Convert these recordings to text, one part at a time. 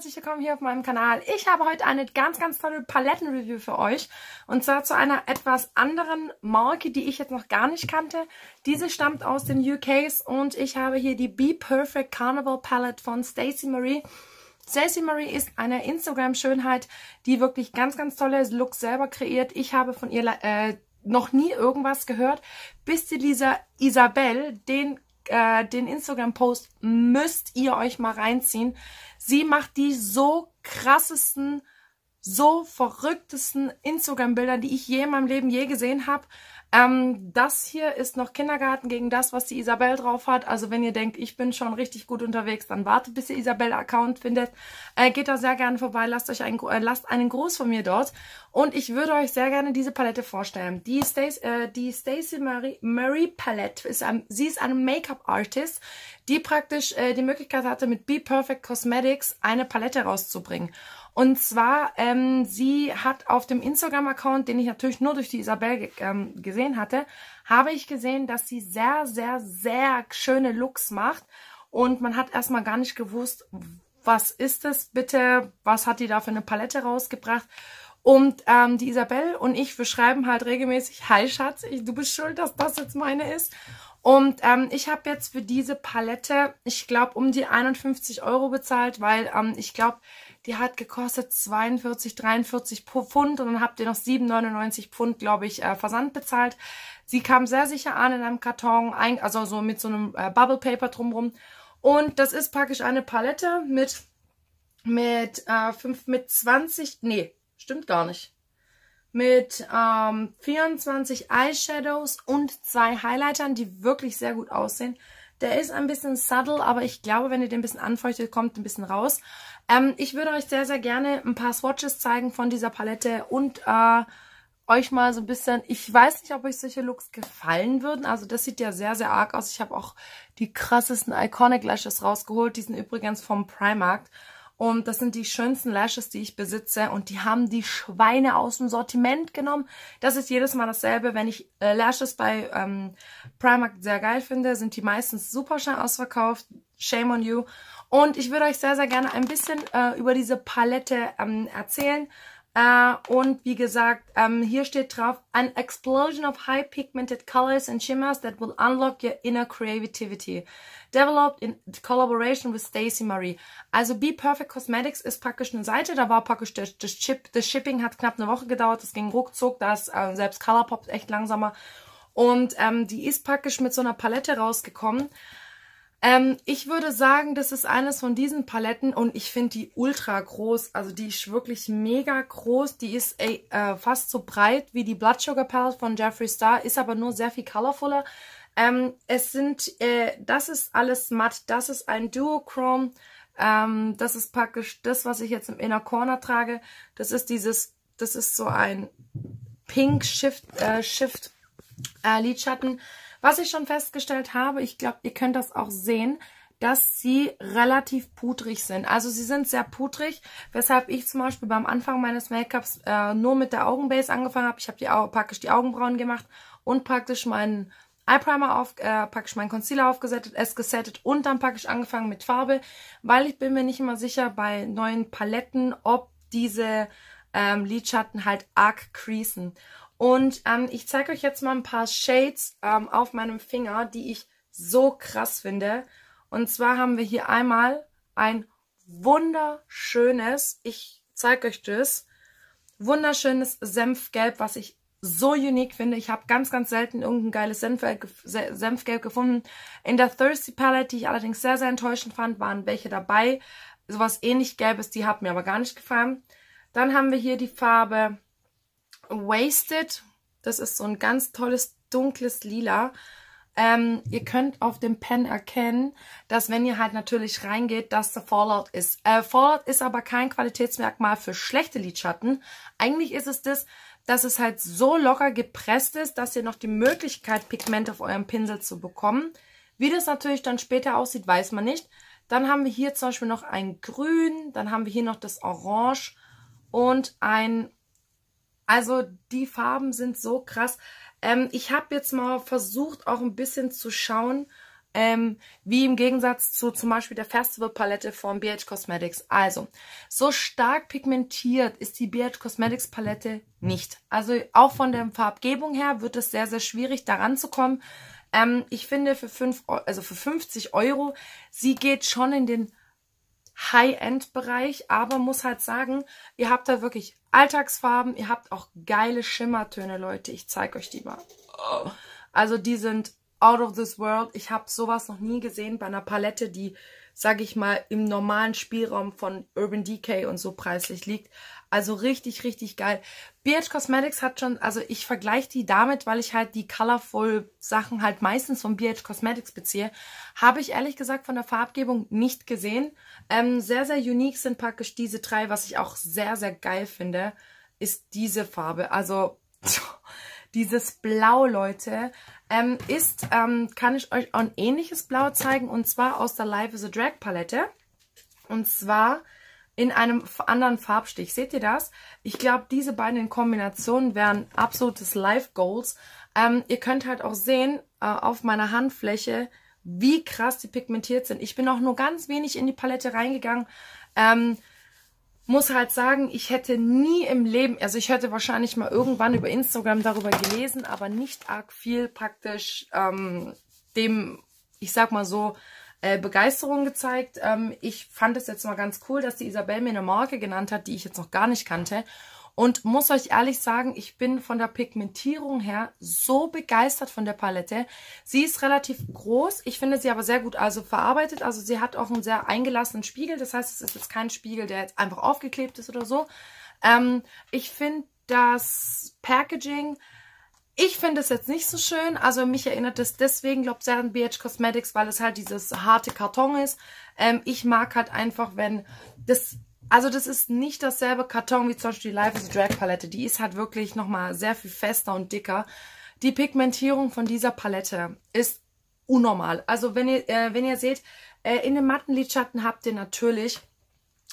herzlich willkommen hier auf meinem Kanal. Ich habe heute eine ganz, ganz tolle Palettenreview für euch. Und zwar zu einer etwas anderen Marke, die ich jetzt noch gar nicht kannte. Diese stammt aus den UKs und ich habe hier die Be Perfect Carnival Palette von Stacey Marie. Stacey Marie ist eine Instagram-Schönheit, die wirklich ganz, ganz tolle Looks selber kreiert. Ich habe von ihr äh, noch nie irgendwas gehört, bis die Lisa Isabel den äh, den Instagram-Post müsst ihr euch mal reinziehen. Sie macht die so krassesten, so verrücktesten Instagram-Bilder, die ich je in meinem Leben je gesehen habe. Ähm, das hier ist noch Kindergarten gegen das, was die Isabel drauf hat. Also wenn ihr denkt, ich bin schon richtig gut unterwegs, dann wartet, bis ihr Isabel-Account findet. Äh, geht da sehr gerne vorbei, lasst euch einen, äh, lasst einen Gruß von mir dort. Und ich würde euch sehr gerne diese Palette vorstellen. Die Stacey, äh, die Stacey Marie, Marie Palette, ist ein, sie ist eine Make-up-Artist, die praktisch äh, die Möglichkeit hatte, mit Be Perfect Cosmetics eine Palette rauszubringen. Und zwar, ähm, sie hat auf dem Instagram-Account, den ich natürlich nur durch die Isabel ähm, gesehen hatte, habe ich gesehen, dass sie sehr, sehr, sehr schöne Looks macht. Und man hat erstmal gar nicht gewusst, was ist das bitte, was hat die da für eine Palette rausgebracht. Und ähm, die Isabel und ich, wir schreiben halt regelmäßig, hi Schatz, ich, du bist schuld, dass das jetzt meine ist. Und ähm, ich habe jetzt für diese Palette, ich glaube, um die 51 Euro bezahlt, weil ähm, ich glaube, die hat gekostet 42, 43 Pfund und dann habt ihr noch 7,99 Pfund, glaube ich, äh, Versand bezahlt. Sie kam sehr sicher an in einem Karton, ein, also so mit so einem äh, Bubble Paper drumrum. Und das ist praktisch eine Palette mit, mit, äh, 5, mit 20, nee, stimmt gar nicht mit ähm, 24 Eyeshadows und zwei Highlightern, die wirklich sehr gut aussehen. Der ist ein bisschen subtle, aber ich glaube, wenn ihr den ein bisschen anfeuchtet, kommt ein bisschen raus. Ähm, ich würde euch sehr, sehr gerne ein paar Swatches zeigen von dieser Palette und äh, euch mal so ein bisschen, ich weiß nicht, ob euch solche Looks gefallen würden. Also das sieht ja sehr, sehr arg aus. Ich habe auch die krassesten Iconic Lashes rausgeholt. Die sind übrigens vom Primark. Und das sind die schönsten Lashes, die ich besitze. Und die haben die Schweine aus dem Sortiment genommen. Das ist jedes Mal dasselbe. Wenn ich äh, Lashes bei ähm, Primark sehr geil finde, sind die meistens super schnell ausverkauft. Shame on you. Und ich würde euch sehr, sehr gerne ein bisschen äh, über diese Palette ähm, erzählen. Uh, und wie gesagt, um, hier steht drauf, an explosion of high pigmented colors and shimmers that will unlock your inner creativity. Developed in collaboration with Stacey Marie. Also Be Perfect Cosmetics ist praktisch eine Seite, da war praktisch das, das, Chip, das Shipping hat knapp eine Woche gedauert, das ging ruckzuck, da ist äh, selbst Colourpop echt langsamer. Und ähm, die ist praktisch mit so einer Palette rausgekommen. Ähm, ich würde sagen, das ist eines von diesen Paletten und ich finde die ultra groß. Also die ist wirklich mega groß. Die ist ey, äh, fast so breit wie die Blood Sugar Palette von Jeffree Star, ist aber nur sehr viel colorfuller. Ähm, es sind, äh, das ist alles matt. Das ist ein Duochrome. Ähm, das ist praktisch das, was ich jetzt im Inner Corner trage. Das ist dieses, das ist so ein Pink Shift, äh, Shift äh, Lidschatten. Was ich schon festgestellt habe, ich glaube, ihr könnt das auch sehen, dass sie relativ pudrig sind. Also sie sind sehr pudrig, weshalb ich zum Beispiel beim Anfang meines Make-ups äh, nur mit der Augenbase angefangen habe. Ich habe die praktisch die Augenbrauen gemacht und praktisch meinen Eyepриmer auf, äh, praktisch meinen Concealer aufgesetzt, es gesettet und dann praktisch angefangen mit Farbe, weil ich bin mir nicht immer sicher bei neuen Paletten, ob diese ähm, Lidschatten halt arg creasen. Und ähm, ich zeige euch jetzt mal ein paar Shades ähm, auf meinem Finger, die ich so krass finde. Und zwar haben wir hier einmal ein wunderschönes, ich zeige euch das, wunderschönes Senfgelb, was ich so unique finde. Ich habe ganz, ganz selten irgendein geiles Senfgelb, Senfgelb gefunden. In der Thirsty Palette, die ich allerdings sehr, sehr enttäuschend fand, waren welche dabei. Sowas ähnlich Gelbes, die hat mir aber gar nicht gefallen. Dann haben wir hier die Farbe Wasted. Das ist so ein ganz tolles dunkles Lila. Ähm, ihr könnt auf dem Pen erkennen, dass wenn ihr halt natürlich reingeht, dass der Fallout ist. Äh, Fallout ist aber kein Qualitätsmerkmal für schlechte Lidschatten. Eigentlich ist es das, dass es halt so locker gepresst ist, dass ihr noch die Möglichkeit, Pigment auf eurem Pinsel zu bekommen. Wie das natürlich dann später aussieht, weiß man nicht. Dann haben wir hier zum Beispiel noch ein Grün, dann haben wir hier noch das Orange und ein also die Farben sind so krass. Ähm, ich habe jetzt mal versucht, auch ein bisschen zu schauen, ähm, wie im Gegensatz zu zum Beispiel der Festival-Palette von BH Cosmetics. Also, so stark pigmentiert ist die BH Cosmetics Palette nicht. Also auch von der Farbgebung her wird es sehr, sehr schwierig, daran zu kommen. Ähm, ich finde für, fünf, also für 50 Euro, sie geht schon in den High-End-Bereich, aber muss halt sagen, ihr habt da wirklich Alltagsfarben, ihr habt auch geile Schimmertöne, Leute. Ich zeige euch die mal. Oh. Also die sind out of this world. Ich habe sowas noch nie gesehen bei einer Palette, die, sage ich mal, im normalen Spielraum von Urban Decay und so preislich liegt. Also richtig, richtig geil. BH Cosmetics hat schon, also ich vergleiche die damit, weil ich halt die Colorful Sachen halt meistens von BH Cosmetics beziehe. Habe ich ehrlich gesagt von der Farbgebung nicht gesehen. Ähm, sehr, sehr unique sind praktisch diese drei. Was ich auch sehr, sehr geil finde, ist diese Farbe. Also dieses Blau, Leute, ähm, ist, ähm, kann ich euch ein ähnliches Blau zeigen und zwar aus der Life is a Drag Palette. Und zwar in einem anderen Farbstich. Seht ihr das? Ich glaube, diese beiden in Kombination wären absolutes Life Goals. Ähm, ihr könnt halt auch sehen äh, auf meiner Handfläche, wie krass die pigmentiert sind. Ich bin auch nur ganz wenig in die Palette reingegangen. Ähm, muss halt sagen, ich hätte nie im Leben, also ich hätte wahrscheinlich mal irgendwann über Instagram darüber gelesen, aber nicht arg viel praktisch ähm, dem, ich sag mal so, äh, Begeisterung gezeigt. Ähm, ich fand es jetzt mal ganz cool, dass die Isabel mir eine Marke genannt hat, die ich jetzt noch gar nicht kannte. Und muss euch ehrlich sagen, ich bin von der Pigmentierung her so begeistert von der Palette. Sie ist relativ groß, ich finde sie aber sehr gut also verarbeitet. Also sie hat auch einen sehr eingelassenen Spiegel. Das heißt, es ist jetzt kein Spiegel, der jetzt einfach aufgeklebt ist oder so. Ähm, ich finde das Packaging ich finde es jetzt nicht so schön. Also mich erinnert es deswegen, glaube ich, sehr an BH Cosmetics, weil es halt dieses harte Karton ist. Ähm, ich mag halt einfach, wenn das... Also das ist nicht dasselbe Karton wie zum Beispiel die Life is Drag Palette. Die ist halt wirklich nochmal sehr viel fester und dicker. Die Pigmentierung von dieser Palette ist unnormal. Also wenn ihr, äh, wenn ihr seht, äh, in den matten Lidschatten habt ihr natürlich,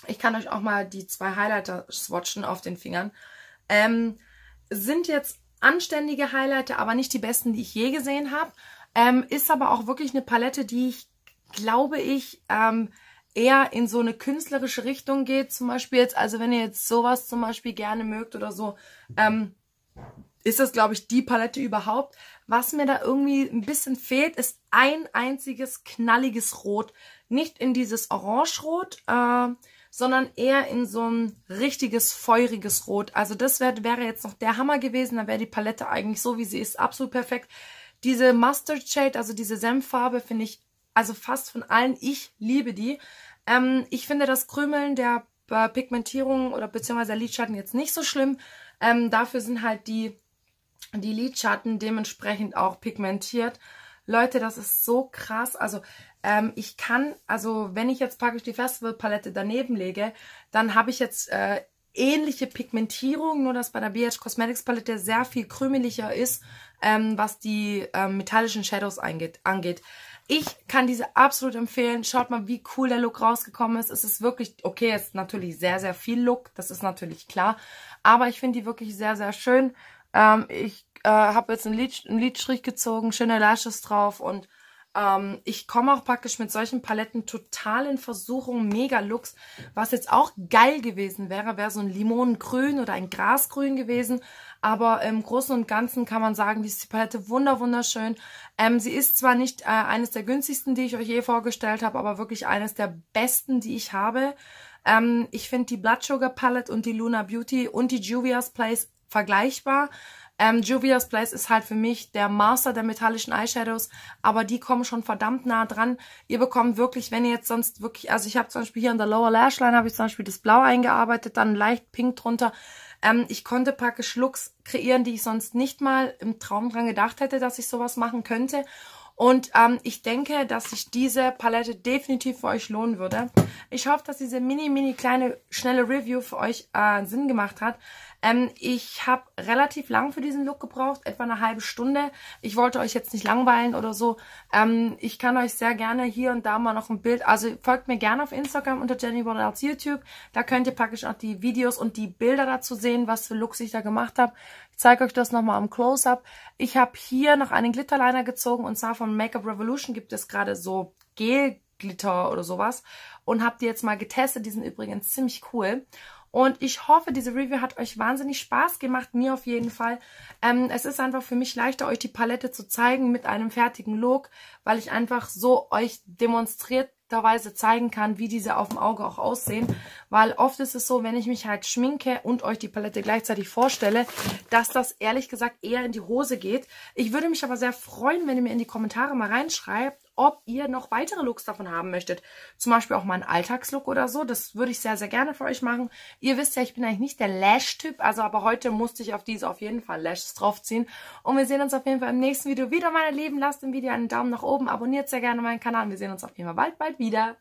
ich kann euch auch mal die zwei Highlighter swatchen auf den Fingern, ähm, sind jetzt anständige Highlighter, aber nicht die besten, die ich je gesehen habe. Ähm, ist aber auch wirklich eine Palette, die ich, glaube ich, ähm, eher in so eine künstlerische Richtung geht. Zum Beispiel jetzt, also wenn ihr jetzt sowas zum Beispiel gerne mögt oder so, ähm, ist das, glaube ich, die Palette überhaupt. Was mir da irgendwie ein bisschen fehlt, ist ein einziges knalliges Rot. Nicht in dieses Orange-Rot, äh, sondern eher in so ein richtiges feuriges Rot. Also das wär, wäre jetzt noch der Hammer gewesen. Da wäre die Palette eigentlich so, wie sie ist, absolut perfekt. Diese Mustard Shade, also diese Senffarbe, finde ich also fast von allen. Ich liebe die. Ähm, ich finde das Krümeln der äh, Pigmentierung oder beziehungsweise der Lidschatten jetzt nicht so schlimm. Ähm, dafür sind halt die, die Lidschatten dementsprechend auch pigmentiert. Leute, das ist so krass. Also ähm, ich kann, also wenn ich jetzt praktisch die Festivalpalette daneben lege, dann habe ich jetzt äh, ähnliche Pigmentierung, nur dass bei der BH Cosmetics Palette sehr viel krümeliger ist, ähm, was die ähm, metallischen Shadows angeht. Ich kann diese absolut empfehlen. Schaut mal, wie cool der Look rausgekommen ist. Es ist wirklich, okay, es ist natürlich sehr, sehr viel Look. Das ist natürlich klar. Aber ich finde die wirklich sehr, sehr schön. Ähm, ich äh, habe jetzt einen, Lid, einen Lidstrich gezogen, schöne Lashes drauf und ähm, ich komme auch praktisch mit solchen Paletten total in Versuchung, mega Looks. Was jetzt auch geil gewesen wäre, wäre so ein Limonengrün oder ein Grasgrün gewesen. Aber im Großen und Ganzen kann man sagen, die ist die Palette wunder wunderschön. Ähm, sie ist zwar nicht äh, eines der günstigsten, die ich euch je vorgestellt habe, aber wirklich eines der besten, die ich habe. Ähm, ich finde die Blood Sugar Palette und die Luna Beauty und die Juvia's Place vergleichbar. Ähm, Juvia's Place ist halt für mich der Master der metallischen Eyeshadows, aber die kommen schon verdammt nah dran. Ihr bekommt wirklich, wenn ihr jetzt sonst wirklich, also ich habe zum Beispiel hier in der Lower Lash Line habe ich zum Beispiel das Blau eingearbeitet, dann leicht pink drunter. Ähm, ich konnte praktisch Looks kreieren, die ich sonst nicht mal im Traum dran gedacht hätte, dass ich sowas machen könnte. Und ähm, ich denke, dass sich diese Palette definitiv für euch lohnen würde. Ich hoffe, dass diese mini, mini kleine, schnelle Review für euch äh, Sinn gemacht hat. Ähm, ich habe relativ lang für diesen Look gebraucht, etwa eine halbe Stunde. Ich wollte euch jetzt nicht langweilen oder so. Ähm, ich kann euch sehr gerne hier und da mal noch ein Bild, also folgt mir gerne auf Instagram unter Jenny Bordells YouTube. Da könnt ihr praktisch auch die Videos und die Bilder dazu sehen, was für Looks ich da gemacht habe. Ich zeige euch das nochmal am Close-Up. Ich habe hier noch einen Glitterliner gezogen und zwar von Makeup Revolution gibt es gerade so Gel Glitter oder sowas und habe die jetzt mal getestet. Die sind übrigens ziemlich cool. Und ich hoffe, diese Review hat euch wahnsinnig Spaß gemacht, mir auf jeden Fall. Ähm, es ist einfach für mich leichter, euch die Palette zu zeigen mit einem fertigen Look, weil ich einfach so euch demonstrierterweise zeigen kann, wie diese auf dem Auge auch aussehen. Weil oft ist es so, wenn ich mich halt schminke und euch die Palette gleichzeitig vorstelle, dass das ehrlich gesagt eher in die Hose geht. Ich würde mich aber sehr freuen, wenn ihr mir in die Kommentare mal reinschreibt, ob ihr noch weitere Looks davon haben möchtet. Zum Beispiel auch mal einen Alltagslook oder so. Das würde ich sehr, sehr gerne für euch machen. Ihr wisst ja, ich bin eigentlich nicht der Lash-Typ, also aber heute musste ich auf diese auf jeden Fall Lashes draufziehen. Und wir sehen uns auf jeden Fall im nächsten Video wieder, meine Lieben. Lasst dem Video einen Daumen nach oben, abonniert sehr gerne meinen Kanal. Wir sehen uns auf jeden Fall bald, bald wieder.